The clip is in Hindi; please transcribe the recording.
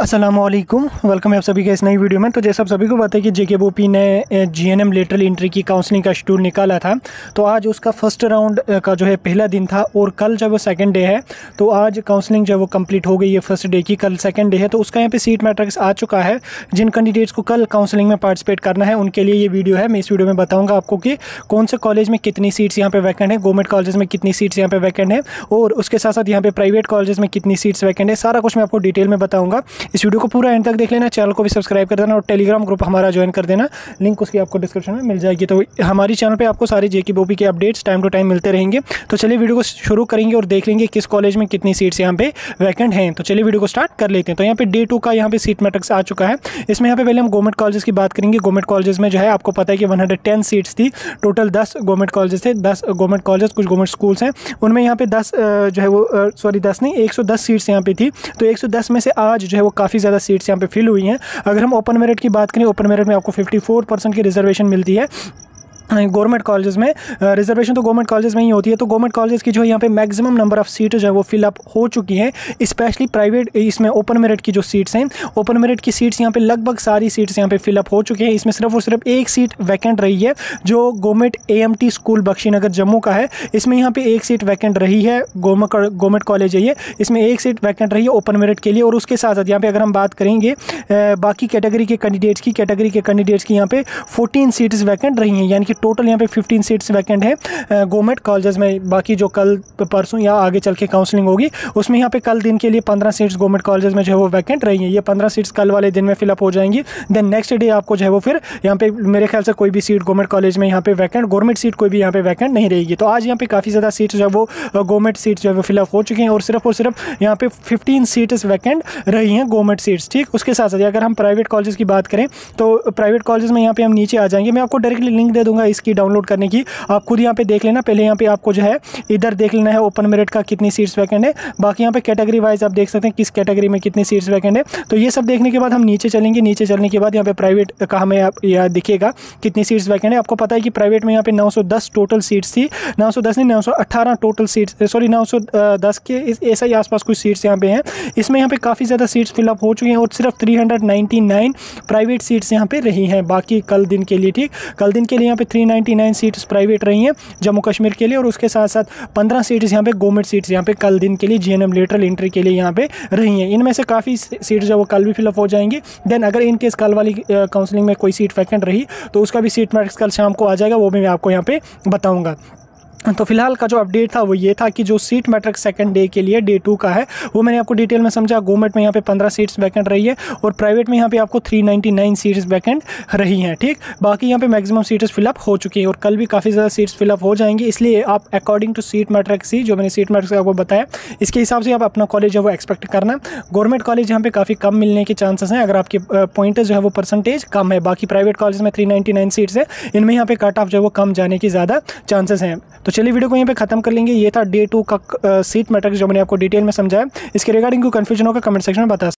असलम वेलकम है आप सभी का इस नई वीडियो में। तो जैसे आप सभी को पता है कि जेके बोपी ने जीएनएम लेटरल एंट्री की काउंसलिंग का शेड्यूल निकाला था। तो आज उसका फ़र्स्ट राउंड का जो है पहला दिन था और कल जब वो सेकंड डे है तो आज काउंसलिंग जो है वो कंप्लीट हो गई है फ़र्स्ट डे की, कल सेकंड डे है तो उसका यहाँ पे सीट मैट्रिक्स आ चुका है। जिन कैंडिडेट्स को कल काउंसलिंग में पार्टिसिपेट करना है, उनके लिए ये वीडियो है। मैं इस वीडियो में बताऊँगा आपको कि कौन से कॉलेज में कितनी सीट्स यहाँ पर वैकेंट है गवर्नमेंट कॉलेज में कितनी सीट्स यहाँ पर वैकेंट है, और उसके साथ साथ यहाँ पर प्राइवेट कॉलेज में कितनी सीट्स वैकेंट है, सारा कुछ मैं आपको डिटेल में बताऊँगा। इस वीडियो को पूरा एंड तक देख लेना चैनल को भी सब्सक्राइब कर देना और टेलीग्राम ग्रुप हमारा ज्वाइन कर देना। लिंक उसकी आपको डिस्क्रिप्शन में मिल जाएगी। तो हमारी चैनल पर आपको सारी जेकी बोपी के अपडेट्स टाइम टू टाइम मिलते रहेंगे। तो चलिए वीडियो को शुरू करेंगे और देख लेंगे किस कॉलेज में कितनी सीट्स यहाँ पे वैकेंट हैं। तो चलिए वीडियो को स्टार्ट कर लेते हैं। तो यहाँ पे डे टू का यहाँ पे सीट मैट्रिक्स आ चुका है। इसमें यहाँ पे पहले हम गवर्नमेंट कॉलेज की बात करेंगे। गवर्नमेंट कॉलेज में जो है, आपको पता है कि वन सीट्स थी। टोटल दस गवर्नमेंट कॉलेज थे, दस गवर्नमेंट कॉलेज कुछ गवर्नमेंट स्कूल्स हैं। उनमें यहाँ पे दस जो है वो सॉरी दस नहीं, एक सीट्स यहाँ पे थी। तो एक सौ दस में से आज जो है वो काफ़ी ज़्यादा सीट्स यहाँ पे फिल हुई हैं। अगर हम ओपन मेरिट की बात करें ओपन मेरिट में आपको 54 परसेंट की रिजर्वेशन मिलती है। गवर्नमेंट कॉलेजेस में रिजर्वेशन तो गवर्नमेंट कॉलेज में ही होती है तो गवर्नमेंट कॉलेज की जो है यहाँ पे मैक्सिमम नंबर ऑफ़ सीट जो है वो फिलअप हो चुकी हैं, स्पेशली प्राइवेट इसमें ओपन मेरिट की जो सीट्स हैं, ओपन मेरिट की सीट्स यहाँ पे लगभग सारी सीट्स यहाँ पे फिलअप हो चुकी हैं, इसमें सिर्फ़ और सिर्फ़ एक सीट वैकेंट रही है, जो government A school Bakshinagar Jammu का है, इसमें यहाँ पर एक सीट वैकेंट रही है, गवर्नमेंट कॉलेज है ये, इसमें एक सीट वैकेंट रही है ओपन मेरिट के लिए, और उसके साथ साथ यहाँ पे अगर हम बात करेंगे बाकी कैटेगरी के कैंडिडेट्स की, कैटेगरी के कैंडिडेट्स की यहाँ पे फोर्टीन सीट्स वैकेंट रही हैं, यानी कि टोटल यहाँ पे 15 सीट्स वैकेंट है। गवर्नमेंट कॉलेजेस में बाकी जो कल परसों या आगे चल के काउंसलिंग होगी, उसमें यहाँ पे कल दिन के लिए 15 सीट्स गवर्नमेंट कॉलेजेस में जो है वो वैकेंट रही हैं। ये 15 सीट्स कल वाले दिन में फिलअप हो जाएँगी। देन नेक्स्ट डे आपको जो है वो फिर यहाँ पे मेरे ख्याल से कोई भी सीट गवर्नमेंट कॉलेज में यहाँ पे वैकेंट गवर्नमेंट सीट कोई भी यहाँ पे वैकेंट नहीं रहेगी। तो आज यहाँ पे काफ़ी ज़्यादा सीट्स जो है वो गवर्नमेंट सीट्स जो है वो फिलअप हो चुकी हैं और सिर्फ़ और सिर्फ़ यहाँ पे फिफ्टीन सीट्स वैकेंट रही हैं गवर्नमेंट सीट्स ठीक? उसके साथ साथ अगर हम प्राइवेट कॉलेज की बात करें तो प्राइवेट कॉलेज में यहाँ पे हम नीचे आ जाएँगे। मैं आपको डायरेक्टली लिंक दे दूँगा इसकी डाउनलोड करने की। आप खुद यहाँ पे देख लेना। पहले यहाँ पे आपको जो है, इधर देख लेना है ओपन मेरिट का कितनी सीट्स वैकेंट है। बाकी यहाँ पे कैटेगरी वाइज आप देख सकते हैं किस कैटेगरी में कितनी सीट्स वैकेंट है। तो ये सब देखने के बाद हम नीचे चलेंगे। नीचे चलने के बाद यहाँ पे प्राइवेट का हमें यहाँ दिखेगा कितनी सीट्स वैकेंट है। आपको पता है कि प्राइवेट में यहाँ पे नौ सौ दस टोटल सीट्स थी। नौ नहीं, नौ सौ अठारह टोटल सीट्स, सॉरी, नौ सौ दस के ऐसा ही आसपास कुछ सीट्स यहाँ पे हैं। इसमें यहाँ पे काफ़ी ज़्यादा सीट्स फिलअप हो चुकी हैं और सिर्फ़ थ्री प्राइवेट सीट्स यहाँ पे रही हैं। बाकी कल दिन के लिए ठीक। कल दिन के लिए यहाँ पे थ्री सीट्स प्राइवेट रही हैं जम्मू कश्मीर के लिए और उसके साथ साथ पंद्रह सीट्स यहाँ पे गवर्नमेंट सीट्स यहाँ पे कल दिन के लिए जी एन लेटरल एंट्री के लिए यहाँ पे रही हैं। इनमें से काफ़ी सीट्स जो वो कल भी फिलअप हो जाएँगी। देन अगर इन केस कल वाली काउंसिलिंग में कोई सीट वैकेंट रही तो उसका भी सीट मैक्स कल शाम को आ जाएगा, वो भी मैं आपको यहाँ पे बताऊँगा। तो फ़िलहाल का जो अपडेट था वो ये था कि जो सीट मैट्रिक सेकंड डे के लिए डे टू का है, वो मैंने आपको डिटेल में समझा। गवर्नमेंट में यहाँ पे पंद्रह सीट्स वैकेंट रही है और प्राइवेट में यहाँ पे आपको three ninety nine seats vacant रही हैं, ठीक? बाकी यहाँ पे मैक्सिमम सीट्स फिलअप हो चुकी हैं और कल भी काफ़ी ज़्यादा सीट्स फिलअप हो जाएँगी, इसलिए आप अकॉर्डिंग टू सीट मैट्रिक सी जो मैंने सीट मैट्रिक्स आपको बताया, इसके हिसाब से आप अपना कॉलेज है वो एक्सपेक्ट करना। गवर्नमेंट कॉलेज यहाँ पर काफ़ी कम मिलने के चांसेस हैं, अगर आपके पॉइंट जो है वो परसेंटेज कम है। बाकी प्राइवेट कॉलेज में थ्री सीट्स हैं, इनमें यहाँ पे कट ऑफ़ जो है वो कम जाने की ज़्यादा चांसेस हैं। तो चलिए वीडियो को यहाँ पे खत्म कर लेंगे। ये था डे टू का सीट मैट्रिक्स जो मैंने आपको डिटेल में समझाया। इसके रिगार्डिंग कोई कंफ्यूजन होगा कमेंट सेक्शन में बता